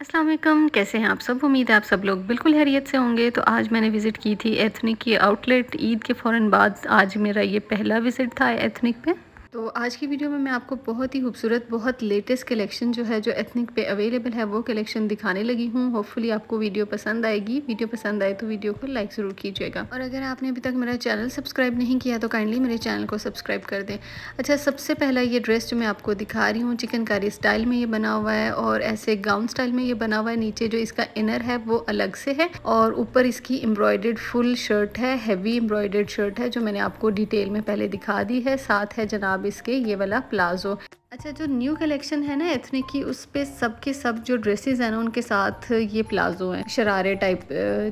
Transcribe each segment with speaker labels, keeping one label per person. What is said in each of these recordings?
Speaker 1: वालेकुम कैसे हैं आप सब? उम्मीद है आप सब लोग बिल्कुल हैरियत से होंगे। तो आज मैंने विज़िट की थी एथनिक की आउटलेट ईद के फ़ौर बाद। आज मेरा ये पहला विज़िट था एथनिक पे। तो आज की वीडियो में मैं आपको बहुत ही खूबसूरत, बहुत लेटेस्ट कलेक्शन जो है, जो एथनिक पे अवेलेबल है, वो कलेक्शन दिखाने लगी हूँ। होपफुली आपको वीडियो पसंद आएगी। वीडियो पसंद आए तो वीडियो को लाइक ज़रूर कीजिएगा। और अगर आपने अभी तक मेरा चैनल सब्सक्राइब नहीं किया तो काइंडली मेरे चैनल को सब्सक्राइब कर दें। अच्छा सबसे पहला ये ड्रेस जो मैं आपको दिखा रही हूँ, चिकनकारी स्टाइल में ये बना हुआ है और ऐसे गाउन स्टाइल में ये बना हुआ है। नीचे जो इसका इनर है, वो अलग से है और ऊपर इसकी एम्ब्रॉयडर्ड फुल शर्ट है हैवी एम्ब्रॉयडर्ड शर्ट है, जो मैंने आपको डिटेल में पहले दिखा दी है। साथ है जनाब इसके ये वाला प्लाजो। अच्छा जो न्यू कलेक्शन है ना एथनिक की, उस पर सब के सब जो ड्रेसेस हैं ना, उनके साथ ये प्लाजो हैं। शरारे टाइप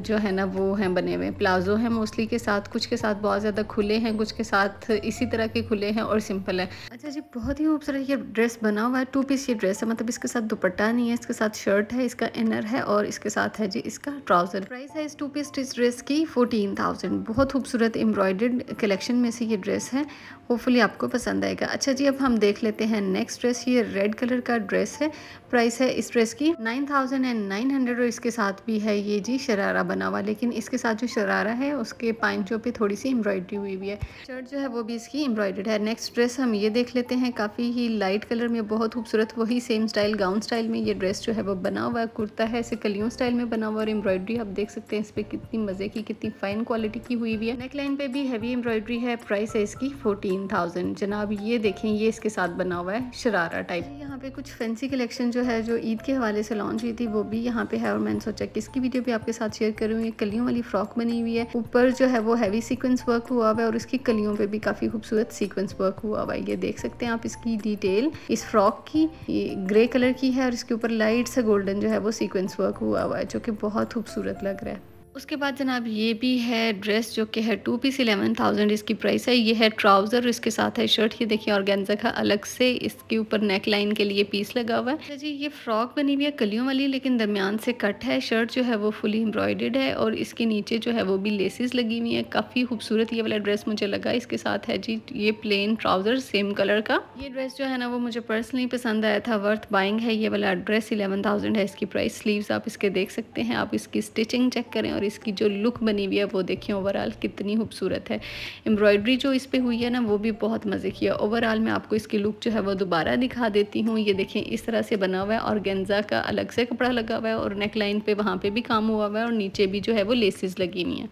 Speaker 1: जो है ना, वो हैं बने हुए। प्लाजो हैं मोस्टली के साथ, कुछ के साथ बहुत ज़्यादा खुले हैं, कुछ के साथ इसी तरह के खुले हैं और सिंपल है। अच्छा जी, बहुत ही खूबसूरत ये ड्रेस बना हुआ है टू पीस ये ड्रेस है मतलब इसके साथ दुपट्टा नहीं है, इसके साथ शर्ट है, इसका इनर है और इसके साथ है जी इसका ट्राउज़र प्राइस है इस टू पीस इस ड्रेस की फोर्टीन थाउज़ेंड बहुत खूबसूरत एम्ब्रॉयड कलेक्शन में से ये ड्रेस है। होपफुली आपको पसंद आएगा। अच्छा जी, अब हम देख लेते हैं नेक्स्ट ड्रेस ये रेड कलर का ड्रेस है। प्राइस है इस ड्रेस की nine thousand and nine hundred और इसके साथ भी है ये जी शरारा बना हुआ। लेकिन इसके साथ जो शरारा है, उसके पाइंचों पे थोड़ी सी एम्ब्रॉयडरी हुई हुई है। शर्ट जो है वो भी इसकी एम्ब्रॉयडर्ड है। नेक्स्ट ड्रेस हम ये देख लेते हैं। काफ़ी ही लाइट कलर में, बहुत खूबसूरत, वही सेम स्टाइल गाउन स्टाइल में ये ड्रेस जो है वो बना हुआ है। कुर्ता है, ऐसे कलियों स्टाइल में बना हुआ और एम्ब्रॉयडरी आप देख सकते हैं इस पर कितनी मज़े की, कितनी फाइन क्वालिटी की हुई हुई है। नेक लाइन पे भी हैवी एम्ब्रॉयडरी है। प्राइस है इसकी फोर्टीन थाउज़ेंड जनाब ये देखें, ये इसके साथ बना हुआ है। शरारा टाइप यहाँ पे कुछ फैंसी कलेक्शन जो है, जो ईद के हवाले से लॉन्च हुई थी, वो भी यहाँ पे है और मैंने सोचा कि इसकी वीडियो भी आपके साथ शेयर करूँ कलियों वाली फ्रॉक बनी हुई है। ऊपर जो है, वो हैवी सीक्वेंस वर्क हुआ हुआ है और इसकी कलियों पे भी काफ़ी खूबसूरत सीक्वेंस वर्क हुआ हुआ है। ये देख सकते हैं आप इसकी डिटेल इस फ्रॉक की, ये ग्रे कलर की है और इसके ऊपर लाइट सा गोल्डन जो है, वो सीक्वेंस वर्क हुआ हुआ है, जो कि बहुत खूबसूरत लग रहा है। उसके बाद जनाब ये भी है ड्रेस जो कि है टू पीस इलेवन थाउज़ेंड इसकी प्राइस है। ये है ट्राउज़र इसके साथ है शर्ट ये देखिए और गेंजा का अलग से इसके ऊपर नेक लाइन के लिए पीस लगा हुआ है। अच्छा जी, ये फ्रॉक बनी हुई है कलियों वाली, लेकिन दरमियान से कट है। शर्ट जो है वो फुली एम्ब्रॉयडेड है और इसके नीचे जो है वो भी लेसिस लगी हुई है। काफ़ी खूबसूरत ये वाला ड्रेस मुझे लगा। इसके साथ है जी, ये प्लेन ट्राउज़र सेम कलर का। ये ड्रेस जो है ना वो मुझे पर्सनली पसंद आया था। वर्थ बाइंग है। ये वाला ड्रेस इलेवन थाउज़ेंड है। इसकी प्राइस स्लीव्स आप इसके देख सकते हैं। आप इसकी स्टिचिंग चेक करें और इसकी जो लुक बनी हुई है, वो देखिए ओवरऑल कितनी खूबसूरत है। एम्ब्रॉयडरी जो इस पर हुई है ना, वो भी बहुत मज़े की है। ओवरऑल मैं आपको इसकी लुक जो है, वो दोबारा दिखा देती हूँ। ये देखें इस तरह से बना हुआ है और गेंजा का अलग से कपड़ा लगा हुआ है और नेक लाइन पर वहाँ पर भी काम हुआ हुआ है और नीचे भी जो है, वो लेसिस लगी हुई हैं।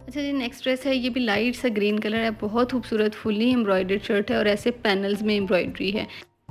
Speaker 1: अच्छा जी नेक्स्ट ड्रेस है। ये भी लाइट सा ग्रीन कलर है। बहुत खूबसूरत फुली एम्ब्रॉयडर्ड शर्ट है और ऐसे पैनल्स में एम्ब्रॉयडरी है।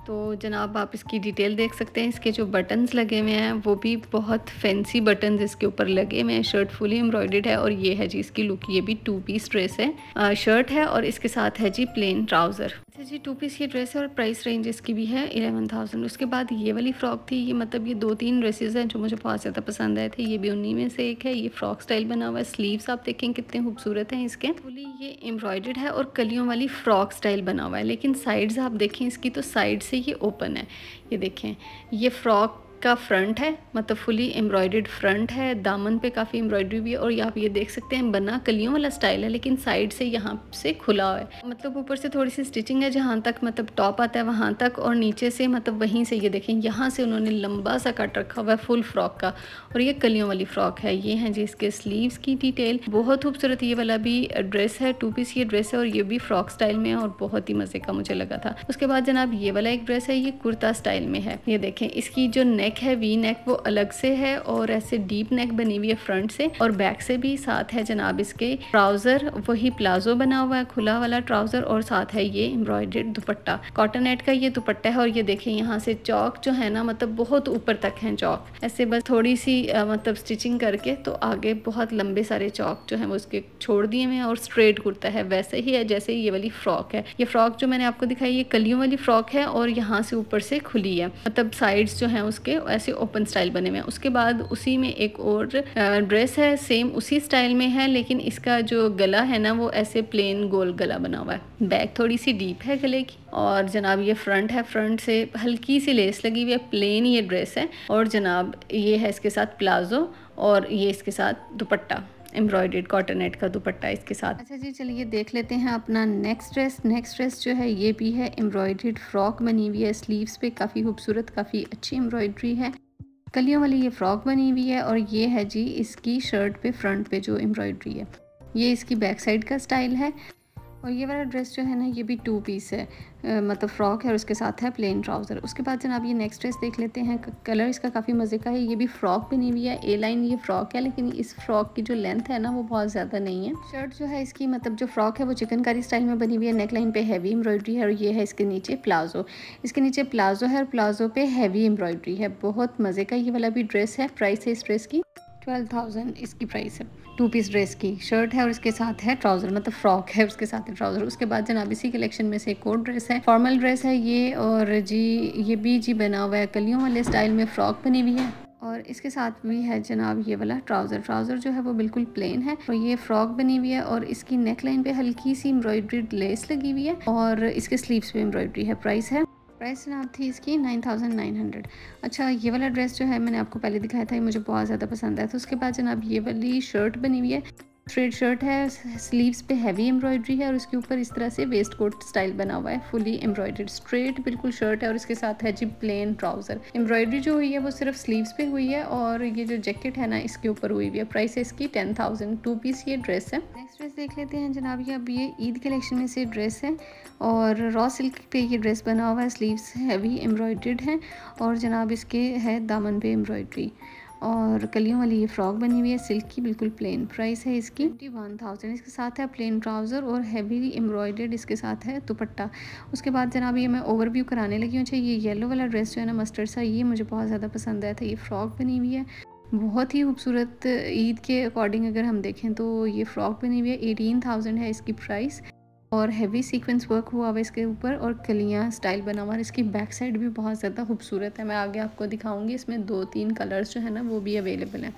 Speaker 1: तो जनाब आप इसकी डिटेल देख सकते हैं। इसके जो बटन्स लगे हुए हैं वो भी बहुत फैंसी बटन्स इसके ऊपर लगे हुए हैं। शर्ट फुली एम्ब्रॉयडेड है और ये है जी इसकी लुक ये भी टू पीस ड्रेस है। आ, शर्ट है और इसके साथ है जी प्लेन ट्राउज़र अच्छा जी टू पीस ये ड्रेस है और प्राइस रेंज इसकी भी है एलेवन थाउज़ेंड उसके बाद ये वाली फ़्रॉक थी, ये मतलब ये दो तीन ड्रेसेस हैं जो मुझे बहुत ज़्यादा पसंद आए थे। ये भी उन्हीं में से एक है, ये फ्रॉक स्टाइल बना हुआ है। स्लीव्स आप देखें कितने खूबसूरत हैं इसके। बोली ये एम्ब्रॉयडर्ड है और कलियों वाली फ़्रॉक स्टाइल बना हुआ है। लेकिन साइड्स आप देखें, इसकी तो साइड से ये ओपन है। ये देखें, ये फ्रॉक का फ्रंट है मतलब फुली एम्ब्रॉयड फ्रंट है, दामन पे काफ़ी एम्ब्रॉयडरी भी है और आप ये देख सकते हैं बना कलियों वाला स्टाइल है, लेकिन साइड से यहाँ से खुला हुआ है। मतलब ऊपर से थोड़ी सी स्टिचिंग है, जहाँ तक मतलब टॉप आता है, वहाँ तक और नीचे से मतलब वहीं से ये देखें, यहाँ से उन्होंने लंबा सा कट रखा हुआ है फुल फ्रॉक का। और ये कलियों वाली फ्रॉक है, ये है जी इसके स्लीव्स की डिटेल बहुत खूबसूरत ये वाला भी ड्रेस है टू पीस ये ड्रेस है और ये भी फ्रॉक स्टाइल में और बहुत ही मज़े का मुझे लगा था। उसके बाद जनाब ये वाला एक ड्रेस है, ये कुर्ता स्टाइल में है। ये देखें, इसकी जो नेक नेक है वी नेक वो अलग से है और ऐसे डीप नेक बनी हुई है फ्रंट से और बैक से भी साथ है जनाब इसके। ट्राउज़र वही प्लाजो बना हुआ है, खुला वाला ट्राउज़र और साथ है ये एम्ब्रॉयडेड दुपट्टा। कॉटन नेट का ये दुपट्टा है और ये देखें, यहाँ से चौक जो है ना मतलब बहुत ऊपर तक है चौक ऐसे बस थोड़ी सी मतलब स्टिचिंग करके तो आगे बहुत लंबे सारे चौक जो है वो उसके छोड़ दिए हुए और स्ट्रेट कुर्ता है, वैसे ही है जैसे ये वाली फ्रॉक है। ये फ्रॉक जो मैंने आपको दिखाई, ये कलियों वाली फ्रॉक है और यहाँ से ऊपर से खुली है। मतलब साइड्स जो है उसके ऐसे ओपन स्टाइल बने हुए हैं। उसके बाद उसी में एक और ड्रेस है सेम उसी स्टाइल में है, लेकिन इसका जो गला है ना, वो ऐसे प्लेन गोल गला बना हुआ है। बैक थोड़ी सी डीप है गले की। और जनाब ये फ्रंट है फ्रंट से हल्की सी लेस लगी हुई है प्लेन ये ड्रेस है। और जनाब ये है इसके साथ प्लाजो और ये इसके साथ दुपट्टा। एम्ब्रॉयडेड कॉटन नेट का दुपट्टा इसके साथ। अच्छा जी, चलिए देख लेते हैं अपना नेक्स्ट ड्रेस नेक्स्ट ड्रेस जो है, ये भी है एम्ब्रॉयडेड फ्रॉक बनी हुई है। स्लीव्स पे काफ़ी खूबसूरत, काफ़ी अच्छी एम्ब्रॉयड्री है। कलियों वाली ये फ्रॉक बनी हुई है और ये है जी इसकी शर्ट पे फ्रंट पे जो एम्ब्रॉयडरी है। ये इसकी बैक साइड का स्टाइल है। और ये वाला ड्रेस जो है ना ये भी टू पीस है। आ, मतलब फ़्रॉक है और उसके साथ है प्लेन ट्राउज़र उसके बाद जनाब ये नेक्स्ट ड्रेस देख लेते हैं। कलर इसका काफ़ी मज़े का है। ये भी फ़्रॉक बनी हुई है। ए लाइन ये फ़्रॉक है लेकिन इस फ़्रॉक की जो लेंथ है ना वो बहुत ज़्यादा नहीं है। शर्ट जो है इसकी मतलब जो फ़्रॉक है वो चिकनकारी स्टाइल में बनी हुई है। नेक लाइन पर हैवी एम्ब्रॉयडरी है और ये है इसके नीचे प्लाजो इसके नीचे प्लाजो है और प्लाजो पे हैवी एम्ब्रॉयडरी है। बहुत मज़े का ये वाला भी ड्रेस है। प्राइस है इस ड्रेस की। ट्वेल्व थाउज़ेंड इसकी प्राइस है। टू पीस ड्रेस की शर्ट है और इसके साथ है ट्राउज़र मतलब फ्रॉक है, उसके साथ है ट्राउज़र उसके बाद जनाब इसी कलेक्शन में से एक और ड्रेस है। फॉर्मल ड्रेस है ये और जी, ये भी जी बना हुआ है। कलियों वाले स्टाइल में फ़्रॉक बनी हुई है और इसके साथ भी है जनाब ये वाला ट्राउज़र ट्राउज़र जो है वो बिल्कुल प्लेन है और ये फ्रॉक बनी हुई है और इसकी नेक लाइन पे हल्की सी एम्ब्रॉयड्रीड लेस लगी हुई है और इसके स्लीव्स पे एम्ब्रॉयड्री है। प्राइस है प्राइस जनाब थी इसकी नाइन थाउज़ेंड नाइन हंड्रेड। अच्छा ये वाला ड्रेस जो है मैंने आपको पहले दिखाया था, ये मुझे बहुत ज़्यादा पसंद आया तो उसके बाद जनाब ये वाली शर्ट बनी हुई है। स्ट्रेट शर्ट है, स्लीव्स पे हैवी एम्ब्रॉयडरी है और उसके ऊपर इस तरह से वेस्ट कोट स्टाइल बना हुआ है फुली एम्ब्रॉयडर्ड स्ट्रेट बिल्कुल शर्ट है और इसके साथ है जी प्लेन ट्राउज़र एम्ब्रॉयडरी जो हुई है वो सिर्फ़ स्लीव्स पे हुई है और ये जो जैकेट है ना, इसके ऊपर हुई हुई है. प्राइस है इसकी टेन थाउज़ेंड टू पीस ये ड्रेस है. नेक्स्ट ड्रेस देख लेते हैं जनाब, ये अब ये ईद कलेक्शन में से ड्रेस है और रॉ सिल्क पे ये ड्रेस बना हुआ है स्लीव्स हैवी एम्ब्रॉयड्रेड है और जनाब इसके है दामन पे एम्ब्रॉयड्री और कलियों वाली ये फ्रॉक बनी हुई है, सिल्क की, बिल्कुल प्लेन प्राइस है इसकी। ट्वेंटी वन थाउज़ेंड इसके साथ है प्लेन ट्राउज़र और हैवी एम्ब्रॉयडर्ड इसके साथ है दुपट्टा। उसके बाद जनाब ये मैं ओवरव्यू कराने लगी हूँ अच्छा ये येलो वाला ड्रेस जो है ना मस्टर्ड सा, ये मुझे बहुत ज़्यादा पसंद आया था। ये फ़्रॉक बनी हुई है, बहुत ही खूबसूरत ईद के अकॉर्डिंग अगर हम देखें तो ये फ़्रॉक बनी हुई है एटीन थाउज़ेंड है इसकी प्राइस और हैवी सीक्वेंस वर्क हुआ हुआ इसके ऊपर और कलियाँ स्टाइल बना हुआ है इसकी बैक साइड भी बहुत ज़्यादा खूबसूरत है। मैं आगे आपको दिखाऊँगी, इसमें दो तीन कलर्स जो है ना, वो भी अवेलेबल हैं।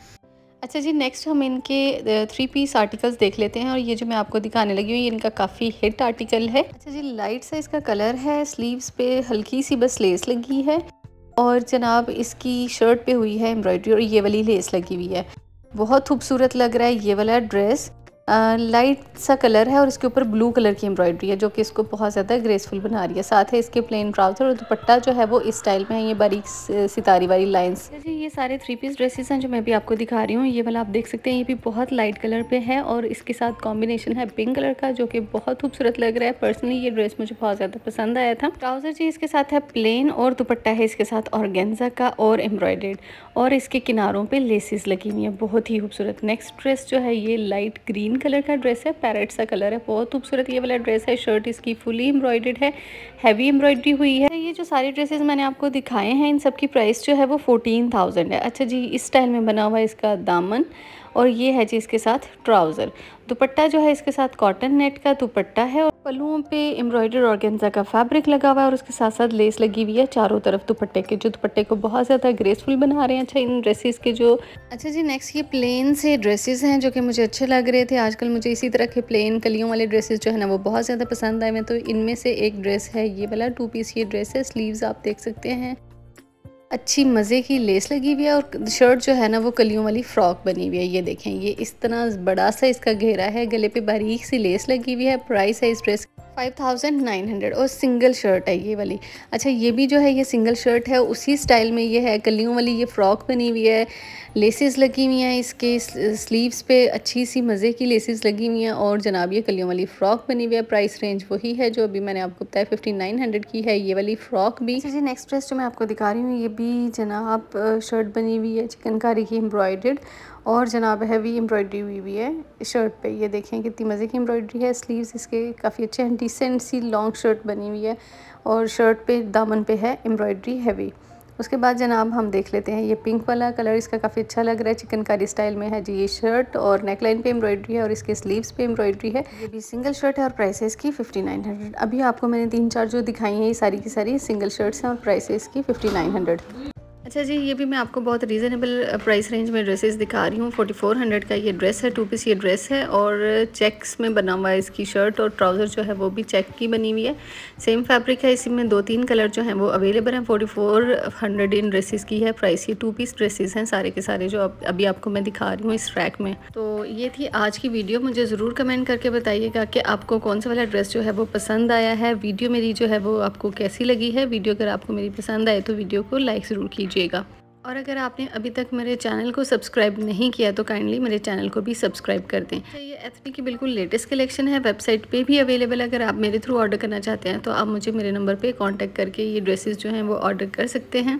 Speaker 1: अच्छा जी नेक्स्ट हम इनके थ्री पीस आर्टिकल्स देख लेते हैं और ये जो मैं आपको दिखाने लगी हूँ, ये इनका काफ़ी हिट आर्टिकल है। अच्छा जी लाइट सा इसका कलर है स्लीव्स पे हल्की सी बस लेस लगी है और जनाब इसकी शर्ट पे हुई है एम्ब्रॉयडरी और ये वाली लेस लगी हुई है। बहुत खूबसूरत लग रहा है ये वाला ड्रेस लाइट सा कलर है और इसके ऊपर ब्लू कलर की एम्ब्रॉयडरी है, जो कि इसको बहुत ज़्यादा ग्रेसफुल बना रही है। साथ है इसके प्लेन ट्राउज़र और दुपट्टा जो है वो इस स्टाइल में है, ये बारीक सितारी वाली लाइंस जी, ये सारे थ्री पीस ड्रेसेस हैं जो मैं भी आपको दिखा रही हूँ। ये वाला आप देख सकते हैं, ये भी बहुत लाइट कलर पे है और इसके साथ कॉम्बिनेशन है पिंक कलर का, जो कि बहुत खूबसूरत लग रहा है। पर्सनली ये ड्रेस मुझे बहुत ज़्यादा पसंद आया था। ट्राउज़र जी, इसके साथ है प्लेन और दुपट्टा है इसके साथ ऑर्गेन्जा का और एम्ब्रॉयडेड और इसके किनारों पर लेसिस लगी हुई है, बहुत ही खूबसूरत। नेक्स्ट ड्रेस जो है, ये लाइट ग्रीन ग्रीन कलर का ड्रेस है, पैरेट सा कलर है, बहुत खूबसूरत ये वाला ड्रेस है, शर्ट इसकी फुली एम्ब्रॉयडेड है, हैवी एम्ब्रॉयडरी हुई है। ये जो सारे ड्रेसेस मैंने आपको दिखाए हैं, इन सब की प्राइस जो है वो फोर्टीन थाउज़ेंड है। अच्छा जी, इस स्टाइल में बना हुआ है इसका दामन और ये है जी इसके साथ ट्राउज़र। दुपट्टा जो है इसके साथ कॉटन नेट का दुपट्टा है पलुओं पे एम्ब्रॉयडर ऑर्गेन्जा का फैब्रिक लगा हुआ है और उसके साथ साथ लेस लगी हुई है चारों तरफ़ दुपट्टे के। जो दुपट्टे को बहुत ज़्यादा ग्रेसफुल बना रहे हैं। अच्छा इन ड्रेसेस के जो अच्छा जी नेक्स्ट ये प्लेन से ड्रेसेस हैं जो कि मुझे अच्छे लग रहे थे। आजकल मुझे इसी तरह के प्लेन कलियों वाले ड्रेसेस जो है ना, वो बहुत ज़्यादा पसंद आए। हैं तो इनमें से एक ड्रेस है, ये वाला टू पीस ये ड्रेस है। स्लीव्स आप देख सकते हैं। अच्छी मज़े की लेस लगी हुई है और शर्ट जो है ना वो कलियों वाली फ्रॉक बनी हुई है, ये देखें, ये इस तरह बड़ा सा इसका घेरा है, गले पे बारीक सी लेस लगी हुई है, प्राइस है इस dress five thousand nine hundred और सिंगल शर्ट है ये वाली। अच्छा ये भी जो है, ये सिंगल शर्ट है, उसी स्टाइल में ये है। कलियों वाली ये फ्रॉक बनी हुई है, लेसेस लगी हुई हैं इसके स्लीव्स पे अच्छी सी मज़े की लेसेस लगी हुई हैं और जनाब ये कलियों वाली फ़्रॉक बनी हुई है। प्राइस रेंज वही है जो अभी मैंने आपको बताया, फिफ्टी नाइन हंड्रेड की है। ये वाली फ़्रॉक भी। अच्छा जी नेक्स्ट ड्रेस जो मैं आपको दिखा रही हूँ, ये भी जनाब शर्ट बनी हुई है, चिकनकारी की एम्ब्रॉयड और जनाब हैवी एम्ब्रॉयडरी हुई हुई है शर्ट पे। ये देखें कितनी मज़े की एम्ब्रॉयडरी है। स्लीव्स इसके काफ़ी अच्छे हैं। डिसेंट सी लॉन्ग शर्ट बनी हुई है और शर्ट पे, दामन पे है एम्ब्रॉयडरी हैवी। उसके बाद जनाब हम देख लेते हैं, ये पिंक वाला कलर इसका काफ़ी अच्छा लग रहा है। चिकनकारी स्टाइल में है जी ये शर्ट और नेकलाइन पे एम्ब्रॉयडरी है और इसके स्लीव्स पे एम्ब्रॉयडरी है। ये भी सिंगल शर्ट है और प्राइस इसकी फिफ्टी नाइन हंड्रेड। अभी आपको मैंने तीन चार जो दिखाई हैं, ये सारी की सारी सिंगल शर्ट्स हैं और प्राइस है इसकी फिफ्टी नाइन हंड्रेड। अच्छा जी, ये भी मैं आपको बहुत रीज़नेबल प्राइस रेंज में ड्रेसेस दिखा रही हूँ। फोर्टी फोर हंड्रेड का ये ड्रेस है टू पीस ये ड्रेस है और चेक्स में बना हुआ है इसकी शर्ट और ट्राउज़र जो है वो भी चेक की बनी हुई है। सेम फैब्रिक है, इसी में दो तीन कलर जो हैं वो अवेलेबल हैं। फोर्टी फोर हंड्रेड इन ड्रेसेस की है प्राइस ये टू पीस ड्रेसेस हैं सारे के सारे जो अब, अभी आपको मैं दिखा रही हूँ इस ट्रैक में। तो ये थी आज की वीडियो मुझे ज़रूर कमेंट करके बताइएगा कि आपको कौन सा वाला ड्रेस जो है वो पसंद आया है। वीडियो मेरी जो है वो आपको कैसी लगी है? वीडियो अगर आपको मेरी पसंद आए तो वीडियो को लाइक ज़रूर कीजिएगा और अगर आपने अभी तक मेरे चैनल को सब्सक्राइब नहीं किया तो काइंडली मेरे चैनल को भी सब्सक्राइब कर दें। तो ये एथनी की बिल्कुल लेटेस्ट कलेक्शन है वेबसाइट पे भी अवेलेबल है। अगर आप मेरे थ्रू ऑर्डर करना चाहते हैं तो आप मुझे मेरे नंबर पे कांटेक्ट करके ये ड्रेसेस जो हैं वो ऑर्डर कर सकते हैं।